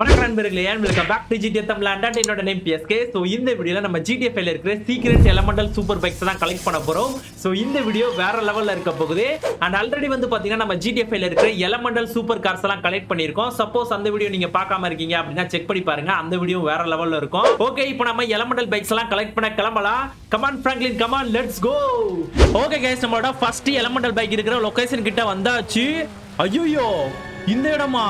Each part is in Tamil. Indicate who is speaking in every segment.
Speaker 1: வணக்கம் நண்பர்களே and welcome back to GTA Tamil and என்னோட நேம் PSK ஸோ இந்த வீடியோவில் நம்ம ஜிடிஎஃப்ல இருக்கிற சீக்ரெட் எலமெண்டல் சூப்பர் பைக்ஸ் தான் கலெக்ட் பண்ண போறோம். ஸோ இந்த வீடியோ வேற லெவலில் இருக்க போகுது. அண்ட் ஆல்ரெடி வந்து பார்த்தீங்கன்னா நம்ம ஜிடிஎஃப்ல இருக்கிற எலமெண்டல் சூப்பர் கார்ஸ் எல்லாம் கலெக்ட் பண்ணியிருக்கோம். சப்போஸ் அந்த வீடியோ நீங்கள் பார்க்காம இருக்கீங்க அப்படின்னா செக் பண்ணி பாருங்க. அந்த வீடியோ வேற லெவலில் இருக்கும். ஓகே இப்போ நம்ம எலமெண்டல் பைக்ஸ் எல்லாம் கலெக்ட் பண்ண கிளம்பலாம். Come on Franklin come on let's go okay guys நம்மளோட ஃபர்ஸ்ட் எலமெண்டல் பைக் இருக்கிற லொகேஷன் கிட்ட வந்தாச்சு. ஐயோ இந்த இடமா?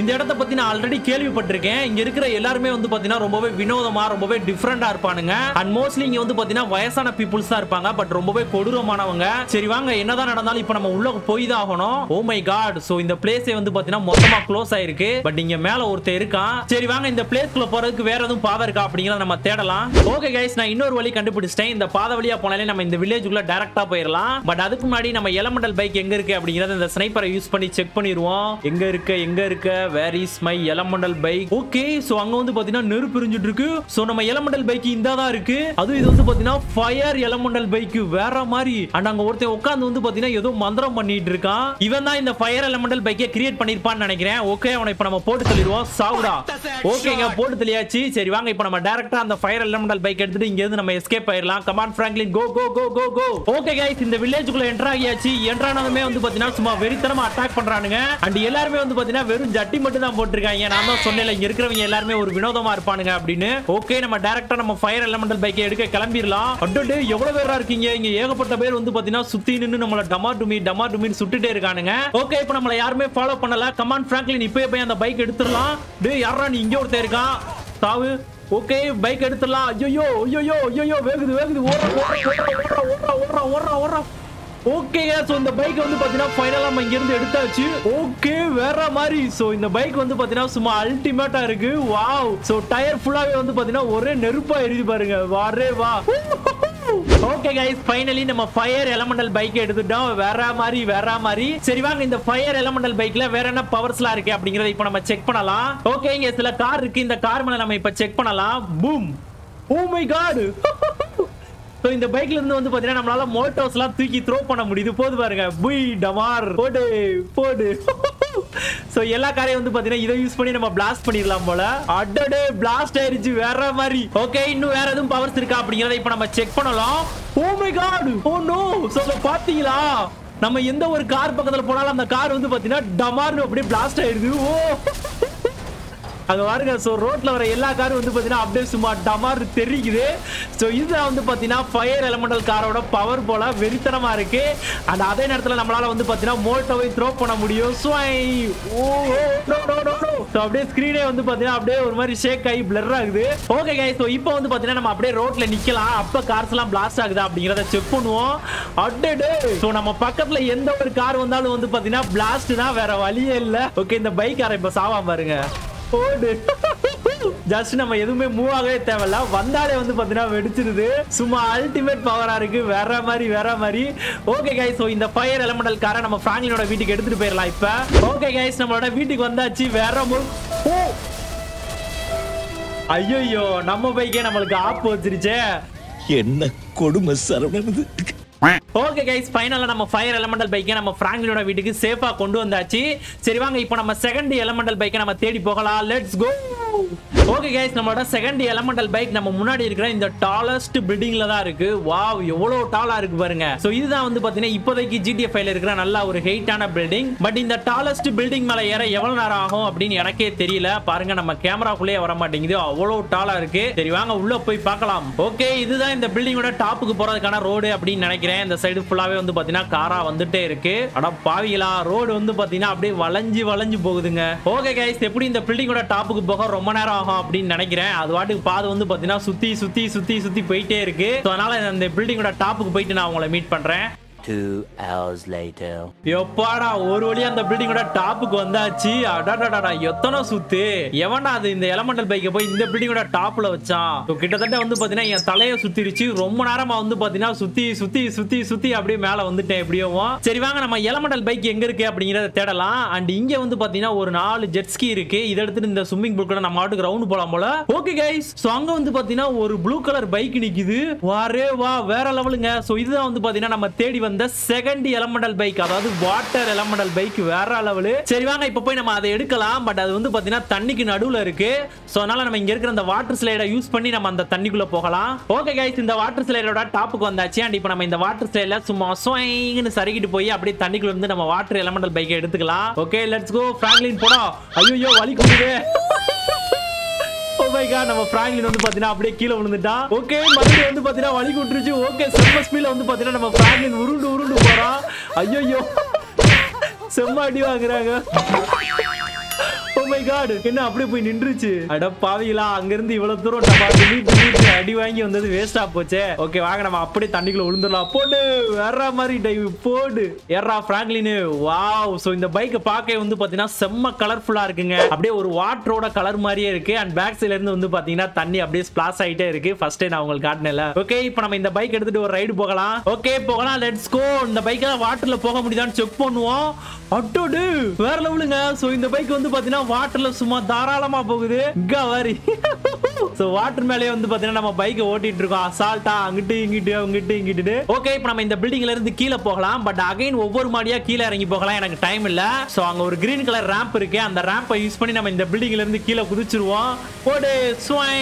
Speaker 1: இந்த இடத்த பத்தி நான் ஆல்ரெடி கேள்விப்பட்டிருக்கேன். இங்க இருக்கிற எல்லாருமே வந்து பாத்தீங்கன்னா ரொம்பவே வினோதமா ரொம்பவே டிஃப்ரெண்டா இருப்பானுங்க. அண்ட் மோஸ்ட்லி இங்க வந்து பாத்தீங்கன்னா வயசான பீப்புள்ஸ் தான் இருப்பாங்க. பட் ரொம்பவே கொடூரமானவங்க. சரி வாங்க என்னதான் நடந்தாலும் இப்போ நம்ம உள்ள போய் தான் ஆகணும். ஓ மை காட் சோ இந்த பிளேஸே வந்து பாத்தீங்கன்னா மொத்தமா க்ளோஸ் ஆயிருக்கு. பட் இங்க மேல ஒருத்தர் இருக்கான். சரி வாங்க இந்த பிளேஸ்க்குள்ள போறதுக்கு வேற எதுவும் பாதை இருக்கா அப்படிங்கிறத நம்ம தேடலாம். ஓகே கைஸ் நான் இன்னொரு வழி கண்டுபிடிச்சிட்டேன். இந்த பாதை வழியா போனாலே நம்ம இந்த வில்லேஜுக்குள்ள டைரக்டா போயிடலாம் பட் அதுக்கு முன்னாடி நம்ம எலமெண்டல் பைக் எங்க இருக்கு அப்படிங்கறத இந்த ஸ்னைப்பரை யூஸ் பண்ணி செக் பண்ணிடுவோம் எங்க இருக்க எங்க இருக்க? Where is my elemental bike okay so அங்க வந்து பாத்தீங்கன்னா நெருப்பு எரிஞ்சிட்டு இருக்கு. சோ நம்ம எலமெண்டல் பைக் இந்த தான் இருக்கு. அதுவும் இது வந்து பாத்தீங்கன்னா ஃபயர் எலமெண்டல் பைக் வேற மாதிரி. அண்ட் அங்க ஒருத்தன் உட்கார்ந்து வந்து பாத்தீங்கன்னா ஏதோ மந்திரம் பண்ணிட்டு இருக்கான். இவன் தான் இந்த ஃபயர் எலமெண்டல் பைக்கை கிரியேட் பண்ணிருப்பான்னு நினைக்கிறேன். ஓகே அவனை இப்ப நம்ம போட்டு தள்ளிடுவோம். சாவுடா. ஓகேங்க போட்டு தெளியாச்சு சரி வாங்க இப்ப நம்ம டைரக்டா அந்த ஃபயர் எலமெண்டல் பைக் எடுத்துட்டு இங்க இருந்து நம்ம escape ஆயிரலாம் come on Franklin go go go go go okay guys இந்த வில்லேஜுக்குள்ள என்டர் ஆகியாச்சு. என்டர் வந்து பாத்தீங்கன்னா சும்மா வெறித்தனமா அட்டாக் பண்றானுங்க. அண்ட் எல்லாருமே வந்து பாத்தீங்கன்னா வெறும் ஜட்டி மட்டும் தான் போட்டிருக்காங்க. நான் தான் சொன்னேன்ல இங்க இருக்கிறவங்க எல்லாருமே ஒரு வினோதமா இருப்பானுங்க அப்படின்னு. ஓகே நம்ம டேரக்டா நம்ம ஃபயர் எலமெண்டல் பைக்கை எடுக்க கிளம்பிடலாம். அடடே எவ்வளவு பேரா இருக்கீங்க? இங்க ஏகப்பட்ட பேர் வந்து பாத்தீங்கன்னா சுத்தி நின்னு நம்மள டமா டுமி டமா டுமின்னு சுட்டுட்டே இருக்கானுங்க. ஓகே இப்போ நம்மள யாருமே ஃபாலோ பண்ணல. கமான் பிராங்க்லின் இப்பயே போய் அந்த பைக் எடுத்துடலாம். டே யாரா நீ இங்க ஒருத்தர் இருக்கான்? தாவு ஓகே பைக் எடுத்துடலாம். ஐயோ ஐயோ ஐயோ வேகுது வேகுது. ஓடுறா ஓடுறா ஓடுறா ஓடுறா ஓடுறா ஓடுறா. ஓகே சோ இந்த பைக் வந்து பாத்தீங்கன்னா ஃபைனலா நம்ம இங்க இருந்து எடுத்தாச்சு. ஓகே வேற மாதிரி. சோ இந்த பைக் வந்து பாத்தீங்கன்னா சும்மா அல்டிமேட்டா இருக்கு. வாவ் சோ டயர் ஃபுல்லாவே வந்து பாத்தீங்கன்னா ஒரே நெருப்பா எழுதி பாருங்க. வாரே வா. ஓகே கைஸ் ஃபைனலி நம்ம ஃபயர் எலமெண்டல் பைக் எடுத்துட்டோம். வேற மாதிரி வேற மாதிரி. சரி வாங்க இந்த ஃபயர் எலமெண்டல் பைக்ல வேற என்ன பவர்ஸ்லாம் இருக்கு அப்படிங்கறத இப்போ நம்ம செக் பண்ணலாம். ஓகே இங்க சில கார் இருக்கு. இந்த கார் மேல நம்ம இப்ப செக் பண்ணலாம். Boom oh my god so இந்த பைக்ல இருந்து வந்து பாத்தீங்கன்னா நம்மளால மோட்டோஸ் எல்லாம் தூக்கி த்ரோ பண்ண முடியுது. போது பாருங்க. புய் டமார். போடு போடு. ஸோ எல்லா காரையும் வந்து பாத்தீங்கன்னா இதை யூஸ் பண்ணி நம்ம பிளாஸ்ட் பண்ணிடலாம் போல. அடடே பிளாஸ்ட் ஆயிருச்சு. வேற மாதிரி. ஓகே இன்னும் வேற எதுவும் பவர்ஸ் இருக்கா அப்படிங்கறத இப்போ நம்ம செக் பண்ணலாம். Oh oh my oh god oh no so பாத்தீங்களா நம்ம எந்த ஒரு கார் பக்கத்துல போனாலும் அந்த கார் வந்து பாத்தீங்கன்னா டமார்னு அப்படியே பிளாஸ்ட் ஆயிடுது ஓ! அங்க பாருங்க ஸோ ரோட்ல வர எல்லா காரும் வந்து பாத்தீங்கன்னா அப்படியே சும்மா டமார் தெரிக்குது ஸோ இது வந்து பாத்தீங்கன்னா ஃபயர் எலமெண்டல் காரோட பவர் போல வெறித்தனமா இருக்கு. அந்த அதே நேரத்தில் நம்மளால வந்து பாத்தீங்கன்னா மோட்டோவை த்ரோ பண்ண முடியும். ஸோ அப்படியே ஸ்கிரீனே வந்து பாத்தீங்கன்னா அப்படியே ஒரு மாதிரி ஷேக் ஆகி பிளர் ஆகுது. ஓகே கை ஸோ இப்போ வந்து பாத்தீங்கன்னா நம்ம அப்படியே ரோட்ல நிக்கலாம். அப்ப கார்ஸ் எல்லாம் பிளாஸ்ட் ஆகுதா அப்படிங்கிறத செக் பண்ணுவோம். அட்டடு ஸோ நம்ம பக்கத்துல எந்த ஒரு கார் வந்தாலும் வந்து பாத்தீங்கன்னா பிளாஸ்ட்னா வேற வழியே இல்லை. ஓகே இந்த பைக் காரை இப்போ சாவாம் பாருங்க. போடு. ஜஸ்ட் நம்ம எதுவுமே மூவ் ஆகவே தேவையில்ல. வந்தாலே வந்து பாத்தீங்கன்னா வெடிச்சிருது. சும்மா அல்டிமேட் பவரா இருக்கு. வேற மாதிரி வேற மாதிரி. ஓகே கைஸ் ஸோ இந்த ஃபயர் எலமெண்டல் காரை நம்ம பிராங்க்லினோட வீட்டுக்கு எடுத்துட்டு போயிடலாம் இப்ப. ஓகே கைஸ் நம்மளோட வீட்டுக்கு வந்தாச்சு. வேற மு- ஓ! ஐயோ நம்ம பைக்கே நம்மளுக்கு ஆப்பு வச்சிருச்சே.
Speaker 2: என்ன கொடுமை சரவணன்
Speaker 1: ஓகே கைஸ் ஃபைனலாக நம்ம ஃபயர் எலமெண்டல் பைக்கை நம்ம பிராங்க்லினோட வீட்டுக்கு சேஃபா கொண்டு வந்தாச்சு. சரி வாங்க இப்போ நம்ம செகண்ட் எலமெண்டல் பைக்கை நம்ம தேடி போகலாம். லெட்ஸ் கோ ஓகே கைஸ் நம்மளோட செகண்ட் எலமெண்டல் பைக் நம்ம முன்னாடி இருக்கிற இந்த டாலஸ்ட் பில்டிங்ல தான் இருக்கு. வாவ் எவ்வளவு டாலா இருக்கு பாருங்க. ஸோ இதுதான் வந்து பாத்தீங்கன்னா இப்போதைக்கு ஜிடிஎஃப் ல இருக்கிற நல்ல ஒரு ஹெயிட்டான பில்டிங் பட் இந்த டாலஸ்ட் பில்டிங் மேலே ஏற எவ்வளோ நேரம் ஆகும் அப்படின்னு எனக்கே தெரியல. பாருங்க நம்ம கேமராக்குள்ளேயே வர மாட்டேங்குது. அவ்வளோ டாலா இருக்கு. சரி வாங்க உள்ள போய் பார்க்கலாம். ஓகே இதுதான் இந்த பில்டிங்கோட டாப்புக்கு போறதுக்கான ரோடு அப்படின்னு நினைக்கிறேன். இந்த சைடு ஃபுல்லாவே வந்து பாத்தீங்கன்னா காரா வந்துட்டே இருக்கு. அட பாவிகளா ரோடு வந்து பாத்தீங்கன்னா அப்படியே வளைஞ்சு வளைஞ்சு போகுதுங்க. ஓகே கைஸ் எப்படி இந்த பில்டிங்கோட டாப்புக்கு போக ரொம்ப நேரம் ஆகும் அப்படின்னு நினைக்கிறேன். அது வாட்டுக்கு பாது வந்து பாத்தீங்கன்னா சுத்தி சுத்தி சுத்தி சுத்தி போயிட்டே இருக்கு. அதனால இந்த பில்டிங்கோட டாப்புக்கு போயிட்டு நான் உங்களை மீட் பண்றேன்.
Speaker 3: Two hours later.
Speaker 1: எப்பாடா ஒரு வழியா அந்த பில்டிங்கோட டாப்புக்கு வந்தாச்சு. அடாடாடா எத்தனை சுத்து. எவனா அது இந்த எலமெண்டல் பைக்கை போய் இந்த பில்டிங்கோட டாப்ல வச்சான்? கிட்டத்தட்ட வந்து பாத்தீங்கன்னா என் தலையை சுத்திருச்சு. ரொம்ப நேரமா வந்து பாத்தீங்கன்னா சுத்தி சுத்தி சுத்தி சுத்தி அப்படியே மேல வந்துட்டேன் எப்படியோ. சரி வாங்க நம்ம எலமெண்டல் பைக் எங்க இருக்கு அப்படிங்கறத தேடலாம். அண்ட் இங்க வந்து பாத்தீங்கன்னா ஒரு நாலு ஜெட்ஸ்கி இருக்கு. இதை எடுத்துட்டு இந்த ஸ்விம்மிங் பூல் கூட நம்ம ஆட்டுக்கு ரவுண்ட் போலாம் போல. ஓகே கைஸ் சோ அங்க வந்து பாத்தீங்கன்னா ஒரு ப்ளூ கலர் பைக் நிக்குது. வாரே வா வேற லெவலுங்க சோ இதுதான் வந்து பாத்தீங்கன்னா நம்ம தேடி வந்த வந்த செகண்ட் எலமெண்டல் பைக் அதாவது வாட்டர் எலமெண்டல் பைக் வேற லெவலு சரி வாங்க இப்போ போய் நம்ம அதை எடுக்கலாம். பட் அது வந்து பாத்தீங்கன்னா தண்ணிக்கு நடுவுல இருக்கு. சோ அதனால நம்ம இங்க இருக்கிற அந்த வாட்டர் ஸ்லைடை யூஸ் பண்ணி நம்ம அந்த தண்ணிக்குள்ள போகலாம். ஓகே கைஸ் இந்த வாட்டர் ஸ்லைடோட டாப்புக்கு வந்தாச்சு. அண்ட் இப்போ நம்ம இந்த வாட்டர் ஸ்லைட்ல சும்மா சுவைன்னு சரிக்கிட்டு போய் அப்படியே தண்ணிக்குள்ள இருந்து நம்ம வாட்டர் எலமெண்டல் பைக்கை எடுத்துக்கலாம். ஓகே லெட்ஸ் கோ பிராங்க்லின் போடா. ஐயோ வலி கொடுக்குது மை காட் நம்ம பிராங்க்லின் வந்து பாத்தீங்கன்னா அப்படியே கீழே விழுந்துட்டான். ஓகே மறுபடியும் வந்து பாத்தீங்கன்னா வலி விட்டுருச்சு. ஓகே செம்ம ஸ்பீல வந்து பாத்தீங்கன்னா நம்ம பிராங்க்லின் உருண்டு உருண்டு போறான். ஐயோ செம்ம அடி வாங்குறாங்க. மை காட் என்ன அப்படியே போய் நின்றுச்சு. அட பாவிகளா அங்க இருந்து இவ்வளவு தூரம் நம்ம அடி வாங்கி வந்தது வேஸ்டா போச்சே. ஓகே வாங்க நம்ம அப்படியே தண்ணிக்குள்ள விழுந்துடலாம் போடு வேற மாதிரி டைவ் போடு. ஏறா பிராங்க்லின் வாவ். சோ இந்த பைக்கை பார்க்க வந்து பாத்தீங்கன்னா செம்ம கலர்ஃபுல்லா இருக்குங்க. அப்படியே ஒரு வாட்டரோட கலர் மாதிரியே இருக்கு. அண்ட் பேக் சைடுல இருந்து வந்து பாத்தீங்கன்னா தண்ணி அப்படியே ஸ்பிளாஷ் ஆயிட்டே இருக்கு. ஃபர்ஸ்ட் நான் உங்களுக்கு காட்டினேன்ல. ஓகே இப்போ நம்ம இந்த பைக் எடுத்துட்டு ஒரு ரைடு போகலாம். ஓகே போகலாம். லெட்ஸ் கோ இந்த பைக்கால வாட்டர்ல போக முடியுதான்னு செக் பண்ணுவோம். அட்டோடு வேற லெவலுங்க சோ இந்த பைக் வந்து பாத்தீங்கன்னா வாட்டர்ல சும்மா தாராளமா போகுது. கவரி. சோ வாட்டர் மேலே வந்து பாத்தீங்கன்னா நம்ம பைக்கை ஓட்டிட்டு இருக்கோம். அசால்ட்டா அங்கிட்டு இங்கிட்டு அங்கிட்டு இங்கிட்டு ஓகே இப்போ நம்ம இந்த பில்டிங்ல இருந்து கீழே போகலாம். பட் அகைன் ஒவ்வொரு மாடியா கீழே இறங்கி போகலாம். எனக்கு டைம் இல்ல. சோ அங்க ஒரு கிரீன் கலர் ரேம்ப் இருக்கு. அந்த ரேம்பை யூஸ் பண்ணி நம்ம இந்த பில்டிங்ல இருந்து கீழே குதிச்சிருவோம். ஓடு ஸ்வை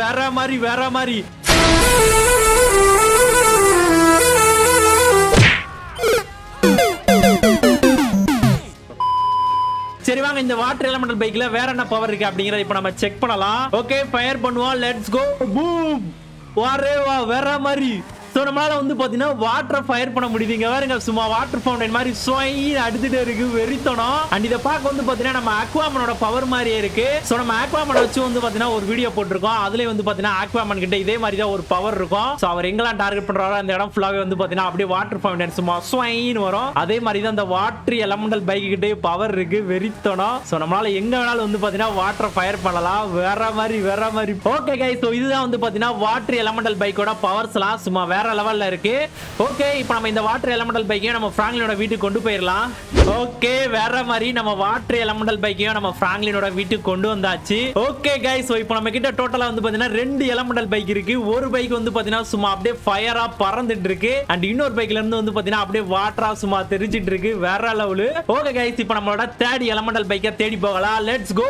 Speaker 1: வேற மாதிரி வேற மாதிரி. சரி இந்த வாட்டர் எலமெண்டல் பைக்ல வேற என்ன பவர் இருக்கு அப்படிங்கறத இப்போ நம்ம செக் பண்ணலாம். ஓகே ஃபயர் பண்ணுவோம். லெட்ஸ் கோ பூம் வாரே வா வேற மாதிரி. ஸோ நம்மளால வந்து பார்த்தீங்கன்னா வாட்டரை ஃபயர் பண்ண முடியுதுங்க. வேறுங்க சும்மா வாட்டர் ஃபவுண்டன் மாதிரி ஸ்வை அடிச்சுட்டே இருக்கு வெறித்தனம். அண்ட் இதை பார்க்க வந்து பார்த்தீங்கன்னா நம்ம அக்வாமனோட பவர் மாதிரியே இருக்கு. ஸோ நம்ம அக்வாமனை வச்சு வந்து பார்த்தீங்கன்னா ஒரு வீடியோ போட்டிருக்கோம். அதுலேயே வந்து பார்த்தீங்கன்னா அக்வாமன் கிட்ட இதே மாதிரி தான் ஒரு பவர் இருக்கும். ஸோ அவர் எங்கெல்லாம் டார்கெட் பண்ணுறாரோ அந்த இடம் ஃபுல்லாவே வந்து பார்த்தீங்கன்னா அப்படியே வாட்டர் ஃபவுண்டன் சும்மா சுவைன்னு வரும். அதே மாதிரி தான் அந்த வாட்டர் எலமெண்டல் பைக் கிட்டே பவர் இருக்கு வெறித்தனம். ஸோ நம்மளால எங்க வேணாலும் வந்து பார்த்தீங்கன்னா வாட்டரை ஃபயர் பண்ணலாம். வேற மாதிரி வேற மாதிரி. ஓகே கை ஸோ இதுதான் வந்து பார்த்தீங்கன்னா வாட்டர் எலமெண்டல் பைக்கோட பவர்ஸ்லாம் சும்மா வேற லெவல்ல இருக்கு. ஓகே இப்போ நம்ம இந்த வாட்டர் எலமெண்டல் பைக்கையும் நம்ம பிராங்க்லினோட வீட்டுக்கு கொண்டு போயிடலாம் ஓகே வேற மாதிரி நம்ம வாட்டர் எலமெண்டல் பைக்கையும் நம்ம பிராங்க்லினோட வீட்டுக்கு கொண்டு வந்தாச்சு. ஓகே கைஸ் ஸோ இப்போ நம்ம கிட்ட டோட்டலா வந்து பாத்தீங்கன்னா ரெண்டு எலமெண்டல் பைக் இருக்கு. ஒரு பைக் வந்து பாத்தீங்கன்னா சும்மா அப்படியே ஃபயரா பறந்துட்டு இருக்கு. அண்ட் இன்னொரு பைக்ல இருந்து வந்து பாத்தீங்கன்னா அப்படியே வாட்டரா சும்மா தெரிஞ்சிட்டு இருக்கு. வேற லெவலு ஓகே கைஸ் இப்போ நம்மளோட தேர்ட் எலமெண்டல் பைக்கை தேடி போகலாம். லெட்ஸ் கோ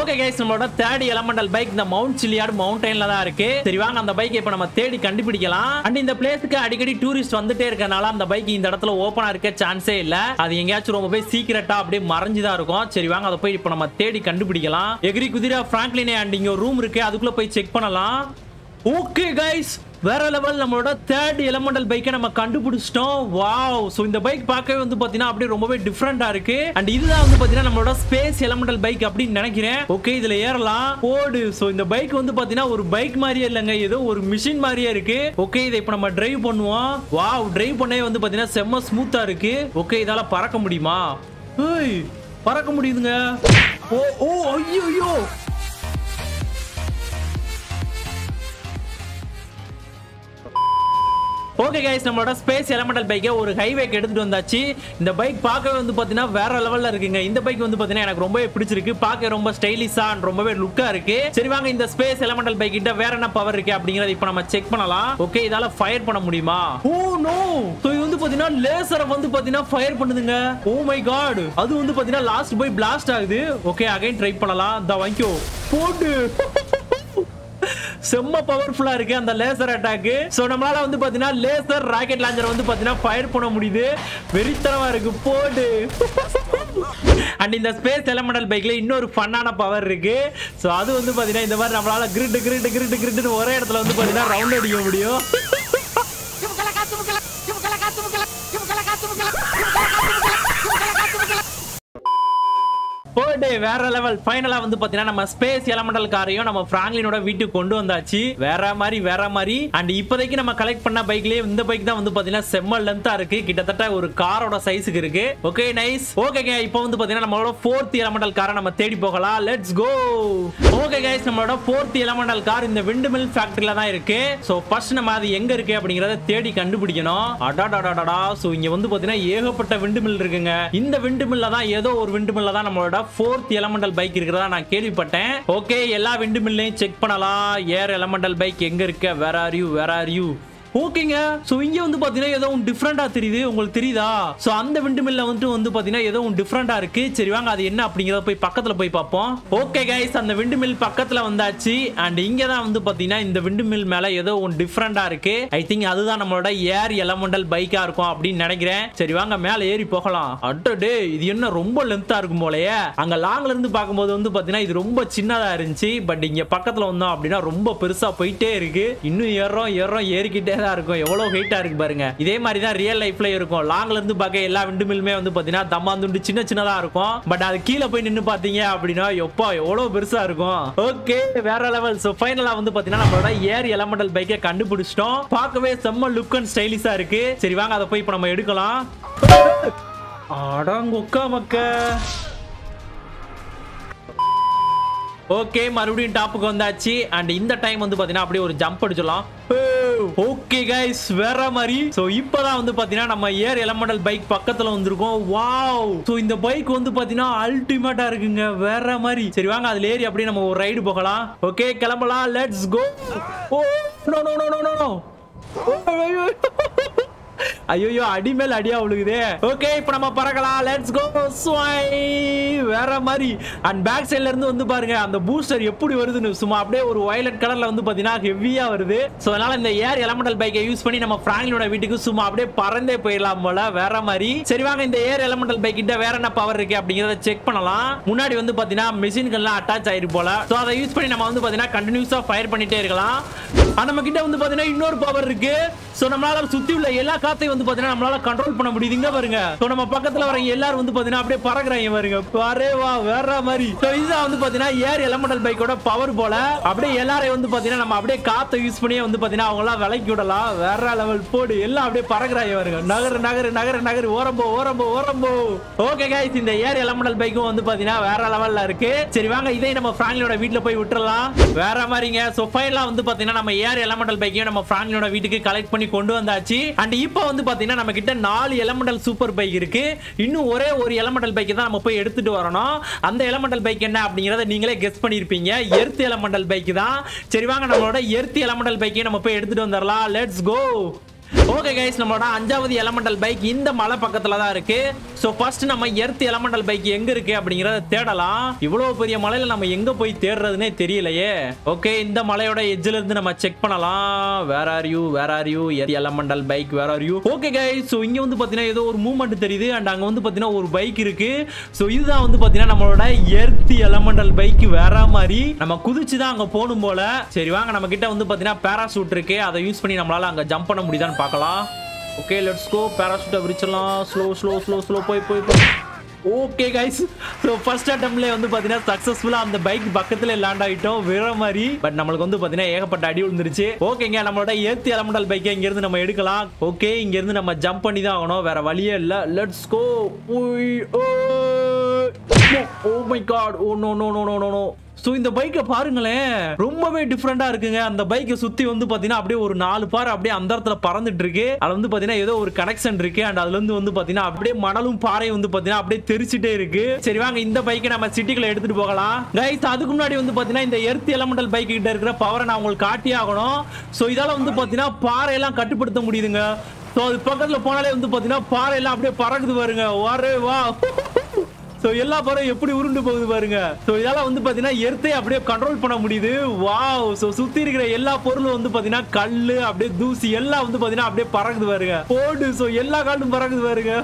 Speaker 1: ஓகே கைஸ் நம்மளோட தேர்ட் எலமெண்டல் பைக் இந்த மவுண்ட் சிலியார்டு மவுண்டைன்ல தான் இருக்கு. சரி வாங்க அந்த பைக்கை இப்போ நம்ம தேடி கண்டுபிடிக்கலாம். அண்ட் இந்த பிளேஸ்க்கு அடிக்கடி டூரிஸ்ட் வந்துட்டே இருக்கனால அந்த பைக் இந்த இடத்துல ஓப்பனா இருக்க சான்ஸே இல்ல. அது எங்கேயாச்சும் ரொம்ப போய் சீக்கிரட்டா அப்படியே மறைஞ்சுதான் இருக்கும். சரி வாங்க அதை போய் இப்போ நம்ம தேடி கண்டுபிடிக்கலாம். எகிரி குதிரா பிராங்க்லினே அண்ட் இங்க ஒரு ரூம் இருக்கு. அதுக்குள்ள போய் செக் பண்ணலாம். ஓகே கைஸ் வேற லெவல் நம்மளோட தேர்ட் எலமெண்டல் பைக்கை நம்ம கண்டுபிடிச்சிட்டோம். வாவ் ஸோ இந்த பைக் பார்க்கவே வந்து பார்த்தீங்கன்னா அப்படியே ரொம்பவே டிஃப்ரெண்டா இருக்கு. அண்ட் இதுதான் வந்து பார்த்தீங்கன்னா நம்மளோட ஸ்பேஸ் எலமெண்டல் பைக் அப்படின்னு நினைக்கிறேன். ஓகே இதுல ஏறலாம். ஓடு ஸோ இந்த பைக் வந்து பார்த்தீங்கன்னா ஒரு பைக் மாதிரியே இல்லைங்க. ஏதோ ஒரு மிஷின் மாதிரியே இருக்கு. ஓகே இதை இப்போ நம்ம டிரைவ் பண்ணுவோம். வாவ் டிரைவ் பண்ணவே வந்து பார்த்தீங்கன்னா செம்ம ஸ்மூத்தா இருக்கு. ஓகே இதால பறக்க முடியுமா? பறக்க முடியுதுங்க. ஓ ஓ ஐயோ. ஓகே கைஸ் நம்மளோட ஸ்பேஸ் எலமெண்டல் பைக்கை ஒரு ஹைவேக்கு எடுத்துகிட்டு வந்தாச்சு. இந்த பைக் பார்க்கவே வந்து பார்த்தீங்கன்னா வேற லெவலில் இருக்குங்க. இந்த பைக் வந்து பார்த்தீங்கன்னா எனக்கு ரொம்பவே பிடிச்சிருக்கு. பார்க்க ரொம்ப ஸ்டைலிஷா அண்ட் ரொம்பவே லுக்காக இருக்கு. சரி வாங்க இந்த ஸ்பேஸ் எலமெண்டல் பைக் கிட்ட வேற என்ன பவர் இருக்கு அப்படிங்கறத இப்போ நம்ம செக் பண்ணலாம். ஓகே இதால ஃபயர் பண்ண முடியுமா? ஓ நோ சோ இது வந்து பார்த்தீங்கன்னா லேசரை வந்து பார்த்தீங்கன்னா ஃபயர் பண்ணுதுங்க. ஓ மை காட் அது வந்து பார்த்தீங்கன்னா லாஸ்ட் போய் பிளாஸ்ட் ஆகுது. ஓகே அகைன் ட்ரை பண்ணலாம். இந்த வாங்கிக்கோ. போட்டு செம்ம பவர்ஃபுல்லா இருக்கு அந்த லேசர் அட்டாக் ஸோ நம்மளால வந்து பாத்தீங்கன்னா லேசர் ராக்கெட் லாஞ்சர் வந்து பாத்தீங்கன்னா ஃபயர் பண்ண முடியுது. வெறித்தனமா இருக்கு. போடு. அண்ட் இந்த ஸ்பேஸ் எலமெண்டல் பைக்ல இன்னொரு ஃபன்னான பவர் இருக்கு. ஸோ அது வந்து பாத்தீங்கன்னா இந்த மாதிரி நம்மளால கிரிட் கிரிட் கிரிட்டு கிரிட்டுன்னு ஒரே இடத்துல வந்து பாத்தீங்கன்னா ரவுண்ட் அடிக்க முடியும். வேற லெவல் ஃபைனலா வந்து பாத்தீங்கன்னா நம்ம ஸ்பேஸ் எலமெண்டல் காரையும் நம்ம பிராங்க்லினோட வீட்டுக்கு கொண்டு வந்தாச்சு. வேற மாதிரி வேற மாதிரி. அண்ட் இப்போதைக்கு நம்ம கலெக்ட் பண்ண பைக்லயே இந்த பைக் தான் வந்து பாத்தீங்கன்னா செம்ம லென்த்தா இருக்கு. கிட்டத்தட்ட ஒரு காரோட சைஸுக்கு இருக்கு. ஓகே நைஸ் ஓகேங்க இப்போ வந்து பாத்தீங்கன்னா நம்மளோட ஃபோர்த் எலமெண்டல் காரை நம்ம தேடி போகலாம். லெட்ஸ் கோ ஓகே கைஸ் நம்மளோட ஃபோர்த் எலமெண்டல் கார் இந்த விண்டு மில் ஃபேக்டரியில தான் இருக்கு. சோ ஃபர்ஸ்ட் நம்ம அது எங்க இருக்கு அப்படிங்கறத தேடி கண்டுபிடிக்கணும். அடாடாடாடா சோ இங்க வந்து பாத்தீங்கன்னா ஏகப்பட்ட விண்டு மில் இருக்குங்க. இந்த விண்டு மில்ல தான் ஏதோ ஒரு விண்டு மில்ல தான் நம்மளோட ஃபோர்த் எலமெண்டல் பைக் இருக்கிறதா நான் கேள்விப்பட்டேன். ஓகே எல்லா விண்டு மில்லையும் செக் பண்ணலாம். ஏர் எலமெண்டல் பைக் எங்க இருக்க? Where are you where are you ஓகேங்க. சோ இங்க வந்து பாத்தீங்கன்னா ஏதோ டிஃப்ரெண்டா தெரியுது. உங்களுக்கு தெரியுதா? சோ அந்த விண்டு மில்ல வந்து பார்த்தீங்கன்னா பாத்தீங்கன்னா ஏதோ டிஃப்ரெண்டா இருக்கு. சரி வாங்க அது என்ன அப்படிங்கறத போய் பக்கத்துல போய் பார்ப்போம். ஓகே கைஸ் அந்த விண்டு மில் பக்கத்துல வந்தாச்சு. அண்ட் இங்க தான் வந்து பாத்தீங்கன்னா இந்த விண்டு மில் மேல ஏதோ ஒன்று டிஃப்ரெண்டா இருக்கு. ஐ திங்க் அதுதான் நம்மளோட ஏர் எலமெண்டல் பைக்கா இருக்கும் அப்படின்னு நினைக்கிறேன். சரி வாங்க மேல ஏறி போகலாம். அட்டடே இது என்ன ரொம்ப லென்த்தா இருக்கும் போலயே. அங்க லாங்ல இருந்து பார்க்கும்போது வந்து பாத்தீங்கன்னா இது ரொம்ப சின்னதா இருந்துச்சு. பட் இங்க பக்கத்துல வந்தோம் அப்படின்னா ரொம்ப பெருசா போயிட்டே இருக்கு. இன்னும் ஏறோம் ஏறோம் ஏறிக்கிட்டே தான் இருக்கும். எவ்வளவு ஹைட்டா இருக்கு பாருங்க. இதே மாதிரி தான் ரியல் லைஃப்ல இருக்கும். லாங்ல இருந்து பார்க்க எல்லா விண்டுமில்லுமே வந்து பாத்தீங்கன்னா தம்மாந்துண்டு சின்ன சின்னதா இருக்கும். பட் அது கீழே போய் நின்று பாத்தீங்க அப்படின்னா எப்பா எவ்வளவு பெருசா இருக்கும். ஓகே வேற லெவல் சோ ஃபைனலா வந்து பாத்தீங்கன்னா நம்மளோட ஏர் எலமெண்டல் பைக்கை கண்டுபிடிச்சிட்டோம். பார்க்கவே செம்ம லுக் அண்ட் ஸ்டைலிஷா இருக்கு. சரி வாங்க அதை போய் இப்போ நம்ம எடுக்கலாம். அடங்கொக்கா மக்க ஓகே மறுபடியும் டாப்புக்கு வந்தாச்சு. அண்ட் இந்த டைம் வந்து பாத்தீங்கன்னா அப்படியே ஒரு ஜம்ப் அடிச்சலாம் ஓகே கைஸ் வேற மாதிரி. சோ இப்பதான் வந்து பாத்தீங்கன்னா நம்ம ஏர் எலமெண்டல் பைக் பக்கத்துல வந்திருக்கோம். வாவ் சோ இந்த பைக் வந்து பாத்தீங்கன்னா அல்டிமேட்டா இருக்குங்க. வேற மாதிரி. சரி வாங்க அதுல ஏறி அப்படியே நம்ம ஒரு ரைடு போகலாம். ஓகே கிளம்பலாம். Let's go oh no no no no no ஐயோ அடி மேல் அடியா விழுகுதே. ஓகே இப்போ நம்ம பறக்கலாம். லெட்ஸ் கோ வேற மாதிரி. அண்ட் பேக் சைடுல இருந்து வந்து பாருங்க அந்த பூஸ்டர் எப்படி வருதுன்னு சும்மா அப்படியே ஒரு வயலட் கலர்ல வந்து பாத்தீங்கன்னா ஹெவியா வருது. சோ அதனால இந்த ஏர் எலமெண்டல் பைக்கை யூஸ் பண்ணி நம்ம பிராங்க்லினோட வீட்டுக்கு சும்மா அப்படியே பறந்தே போயிடலாம் போல வேற மாதிரி. சரி வாங்க இந்த ஏர் எலமெண்டல் பைக் கிட்ட வேற என்ன பவர் இருக்கு அப்படிங்கறத செக் பண்ணலாம். முன்னாடி வந்து பாத்தீங்கன்னா மிஷின்கள்லாம் அட்டாச் ஆயிருக்கு போல. சோ அதை யூஸ் பண்ணி நம்ம வந்து பாத்தீங்கன்னா கண்டினியூஸா ஃபயர் பண்ணிட்டே இருக்கலாம். ஆனா நம்ம கிட்ட வந்து பாத்தீங்கன்னா இன்னொரு பவர் இருக்கு. சோ நம்மளால சுத்தி உள்ள எல்லா காத்தையும் வந்து பாத்தீங்கன்னா நம்மளால கண்ட்ரோல் பண்ண முடியுதுங்க பாருங்க. நம்ம பக்கத்துல வரவங்க எல்லாரும் வந்து பாத்தீங்கன்னா அப்படியே பறக்குறாங்க பாருங்க. பாரே வா வேற மாதிரி. இதுதான் வந்து பாத்தீங்கன்னா ஏர் எலமெண்டல் பைக்கோட பவர் போல. அப்படியே எல்லாரையும் வந்து பாத்தீங்கன்னா நம்ம அப்படியே காத்தை யூஸ் பண்ணியே வந்து பாத்தீங்கன்னா அவங்க எல்லாம் விலைக்கு விடலாம். வேற லெவல் போடு. எல்லாம் அப்படியே பறக்குறாங்க பாருங்க. நகர் நகர் நகர் நகர். ஓரம்போ ஓரம்போ ஓரம்போ ஓகே கைஸ் இந்த ஏர் எலமெண்டல் பைக்கும் வந்து பாத்தீங்கன்னா வேற லெவல்ல இருக்கு. சரி வாங்க. இதே நம்ம பிராங்க்லினோட வீட்ல போய் விட்டுறலாம். வேற மாதிரிங்க. சோ ஃபைனலா வந்து பாத்தீங்கன்னா நம்ம ஏர் எலமெண்டல் பைக்கையும் நம்ம பிராங்க்லினோட வீட்டுக்கு கலெக்ட் பண்ணி கொண்டு வந்தாச்சு. அண்ட் இப்போ வந்து பாத்தீங்கன்னா நம்ம கிட்ட நாலு எலமெண்டல் சூப்பர் பைக் இருக்கு. இன்னும் ஒரே ஒரு எலமெண்டல் பைக் தான் நம்ம போய் எடுத்துட்டு வரணும். அந்த எலமெண்டல் பைக் என்ன அப்படிங்கிறத நீங்களே கெஸ் பண்ணியிருப்பீங்க எர்த் எலமெண்டல் பைக் தான். சரி வாங்க நம்மளோட எர்த் எலமெண்டல் பைக்கையும் நம்ம போய் எடுத்துட்டு வந்துடலாம். லெட்ஸ் கோ ஓகே கைஸ் நம்மளோட அஞ்சாவது எலமெண்டல் பைக் இந்த மலை பக்கத்துல தான் இருக்கு. ஸோ ஃபர்ஸ்ட் நம்ம எர்த் எலமெண்டல் பைக் எங்க இருக்கு அப்படிங்கறத தேடலாம். இவ்வளவு பெரிய மலையில நம்ம எங்க போய் தேடுறதுனே தெரியலையே. ஓகே இந்த மலையோட எஜ்ஜில இருந்து நம்ம செக் பண்ணலாம். Where are you where are you earth elemental bike where are you okay guys so இங்க வந்து பாத்தீங்கன்னா ஏதோ ஒரு மூவ்மெண்ட் தெரியுது. அண்ட் அங்க வந்து பாத்தீங்கன்னா ஒரு பைக் இருக்கு. ஸோ இதுதான் வந்து பாத்தீங்கன்னா நம்மளோட எர்த் எலமெண்டல் பைக் வேற மாதிரி. நம்ம குதிச்சு தான் அங்க போகணும் போல. சரி வாங்க நம்ம கிட்ட வந்து பாத்தீங்கன்னா பேராசூட் இருக்கு. அதை யூஸ் பண்ணி நம்மளால அங்க ஜம்ப் பண்ண முடியுதான்னு பார்க்கலாம். ஓகே லெட்ஸ் கோ பேராசூட்டை விரிச்சிடலாம். ஸ்லோ ஸ்லோ ஸ்லோ ஸ்லோ போய் போய் போய். ஓகே கைஸ் ஸோ ஃபர்ஸ்ட் அட்டம்ல வந்து பார்த்தீங்கன்னா சக்ஸஸ்ஃபுல்லாக அந்த பைக் பக்கத்தில் லேண்ட் ஆகிட்டோம் வேற மாதிரி. பட் நம்மளுக்கு வந்து பார்த்தீங்கன்னா ஏகப்பட்ட அடி விழுந்துருச்சு. ஓகேங்க நம்மளோட ஏத்தி எலமெண்டல் பைக்கை இங்கேருந்து நம்ம எடுக்கலாம். ஓகே இங்கேருந்து நம்ம ஜம்ப் பண்ணி தான் ஆகணும். வேற வழியே இல்லை. Let's go oh oh my god oh no no no no no no so இந்த பைக்கை பாருங்களேன். ரொம்பவே டிஃப்ரெண்டாக இருக்குங்க. அந்த பைக்கை சுற்றி வந்து பார்த்தீங்கன்னா அப்படியே ஒரு நாலு பார் அப்படியே அந்த இடத்துல பறந்துட்டு இருக்கு அதில் வந்து பார்த்தீங்கன்னா ஏதோ ஒரு கனெக்ஷன் இருக்கு. அண்ட் அதுலேருந்து வந்து பார்த்தீங்கன்னா அப்படியே மணலும் பாறையும் வந்து பார்த்தீங்கன்னா அப்படியே தெரிச்சுட்டே இருக்கு. சரி வாங்க இந்த பைக்கை நம்ம சிட்டிக்குள்ள எடுத்துட்டு போகலாம். கைஸ் அதுக்கு முன்னாடி வந்து பார்த்தீங்கன்னா இந்த எர்த் எலமெண்டல் பைக் கிட்ட இருக்கிற பவரை நான் உங்களுக்கு காட்டியே ஆகணும். ஸோ இதால் வந்து பார்த்தீங்கன்னா பாறையெல்லாம் கட்டுப்படுத்த முடியுதுங்க. ஸோ அது பக்கத்தில் போனாலே வந்து பார்த்தீங்கன்னா பாறையெல்லாம் அப்படியே பறக்குது பாருங்க. வரே வா ஸோ எல்லா பறவை எப்படி உருண்டு போகுது பாருங்க. ஸோ இதால வந்து பார்த்தீங்கன்னா எர்த்தை அப்படியே கண்ட்ரோல் பண்ண முடியுது. வாவ் ஸோ சுத்தி இருக்கிற எல்லா பொருளும் வந்து பார்த்தீங்கன்னா கல்லு அப்படியே தூசி எல்லாம் வந்து பார்த்தீங்கன்னா அப்படியே பறக்குது பாருங்க. போடு ஸோ எல்லா காலும் பறக்குது பாருங்க.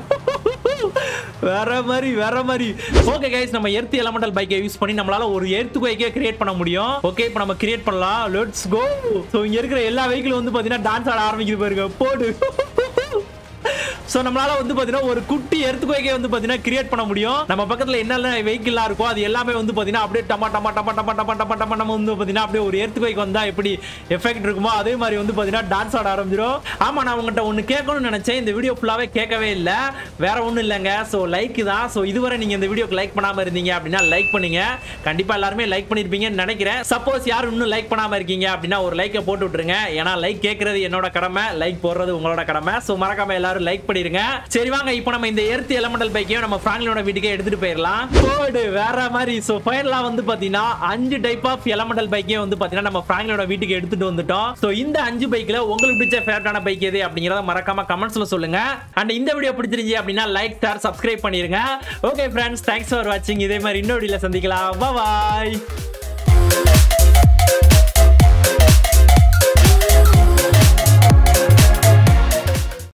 Speaker 1: வேற மாதிரி வேற மாதிரி. ஓகே கைஸ் நம்ம எர்த் எலமெண்டல் பைக்கை யூஸ் பண்ணி நம்மளால ஒரு எர்த் பைக்கே கிரியேட் பண்ண முடியும். ஓகே இப்போ நம்ம கிரியேட் பண்ணலாம். லெட்ஸ் கோ ஸோ இங்க இருக்கிற எல்லா வெஹிக்கிளும் வந்து பார்த்தீங்கன்னா டான்ஸ் ஆட ஆரம்பிக்குது பாருங்க. போடு ஸோ நம்மளால வந்து பார்த்தீங்கன்னா ஒரு குட்டி எர்த்துக்கோய்க்கே வந்து பார்த்தீங்கன்னா கிரியேட் பண்ண முடியும். நம்ம பக்கத்தில் என்னென்ன வெஹிக்கிள்லாம் இருக்கோ அது எல்லாமே வந்து பார்த்தீங்கன்னா அப்படியே டமா டமா டமா டமா டமா டமா டமா நம்ம வந்து பார்த்தீங்கன்னா அப்படியே ஒரு எர்த்துக்கோய்க்கு வந்தால் எப்படி எஃபெக்ட் இருக்குமோ அதே மாதிரி வந்து பார்த்தீங்கன்னா டான்ஸ் ஆட ஆரம்பிச்சிடும் ஆமாம் நான் உங்கள்கிட்ட ஒன்று கேட்கணும்னு நினச்சேன். இந்த வீடியோ ஃபுல்லாவே கேட்கவே இல்லை. வேற ஒன்றும் இல்லைங்க. ஸோ லைக் தான். ஸோ இதுவரை நீங்கள் இந்த வீடியோக்கு லைக் பண்ணாமல் இருந்தீங்க அப்படின்னா லைக் பண்ணுங்க. கண்டிப்பாக எல்லாருமே லைக் பண்ணியிருப்பீங்கன்னு நினைக்கிறேன். சப்போஸ் யாரும் இன்னும் லைக் பண்ணாமல் இருக்கீங்க அப்படின்னா ஒரு லைக்கை போட்டு விட்டுருங்க. ஏன்னா லைக் கேட்கறது என்னோட கடமை. லைக் போடுறது உங்களோட கடமை. ஸோ மறக்காமல் எல்லாரும் லைக் பண்ணி பண்ணிருங்க சரி வாங்க இப்போ நம்ம இந்த எர்த் எலமெண்டல் பைக்கையும் நம்ம பிராங்க்லினோட வீட்டுக்கே எடுத்துட்டு போயிடலாம் கோடு வேற மாதிரி ஸோ ஃபைனலாக வந்து பார்த்தீங்கன்னா அஞ்சு டைப் ஆஃப் எலமெண்டல் பைக்கையும் வந்து பார்த்தீங்கன்னா நம்ம பிராங்க்லினோட வீட்டுக்கு எடுத்துட்டு வந்துட்டோம். ஸோ இந்த அஞ்சு பைக்கில் உங்களுக்கு பிடிச்ச ஃபேவரட்டான பைக் எது அப்படிங்கிறத மறக்காம கமெண்ட்ஸ்ல சொல்லுங்க. அண்ட் இந்த வீடியோ பிடிச்சிருந்துச்சு அப்படின்னா லைக் ஷேர் சப்ஸ்கிரைப் பண்ணிருங்க. ஓகே ஃப்ரெண்ட்ஸ் தேங்க்ஸ் ஃபார் வாட்சிங் இதே மாதிரி இன்னொரு வீடியோல சந்திக்கலாம். பாய்